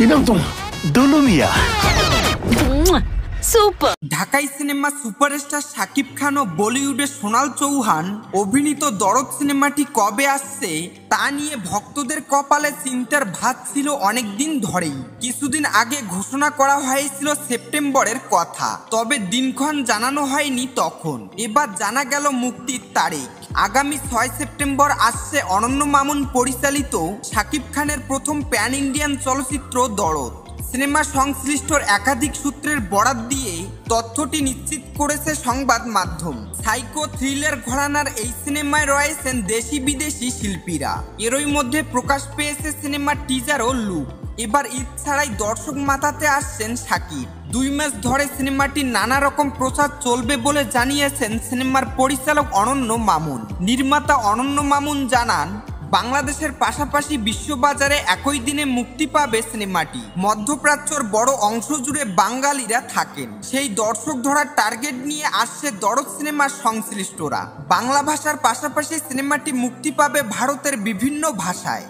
Tinang tong Dolomia. Super ঢাকাই cinema superstar Shakib Khan ও বলিউডের সোনাল চৌহান অভিনীত দরদ সিনেমাটি কবে আসছে তা নিয়ে ভক্তদের কপালে চিন্তার ভাত ছিল অনেক দিন ধরেই। কিছুদিন আগে ঘোষণা করা হয়েছিল সেপ্টেম্বরের কথা, তবে দিনক্ষণ জানানো হয়নি তখন। এবার জানা গেল মুক্তির তারিখ। আগামী ছয় সেপ্টেম্বর আসছে অনন্য মামুন পরিচালিত শাকিব খানের প্রথম প্যান ইন্ডিয়ান চলচ্চিত্র দরদ। সিনেমা সংশ্লিষ্ট একাধিক সূত্রের বরাত দিয়ে তথ্যটি নিশ্চিত করেছে সংবাদ মাধ্যম। সাইকো থ্রিলার ঘরানার এই সিনেমায় রয়েছেন দেশি বিদেশি শিল্পীরা। এরই মধ্যে প্রকাশ পেয়েছে সিনেমার টিজার ও লুক এবার ঈদ ছাড়াই দর্শক মাথাতে আসছেন সাকিব। দুই মাস ধরে সিনেমাটির নানা রকম প্রচার চলবে বলে জানিয়েছেন সিনেমার পরিচালক অনন্য মামুন। নির্মাতা অনন্য মামুন জানান বাংলাদেশের পাশাপাশি বিশ্ববাজারে একই দিনে মুক্তি পাবে সিনেমাটি। মধ্যপ্রাচ্যর বড় অংশ জুড়ে বাঙালিরা থাকেন। সেই দর্শক ধরার টার্গেট নিয়ে আসছে দরদ সিনেমার সংশ্লিষ্টরা। বাংলা ভাষার পাশাপাশি সিনেমাটি মুক্তি পাবে ভারতের বিভিন্ন ভাষায়।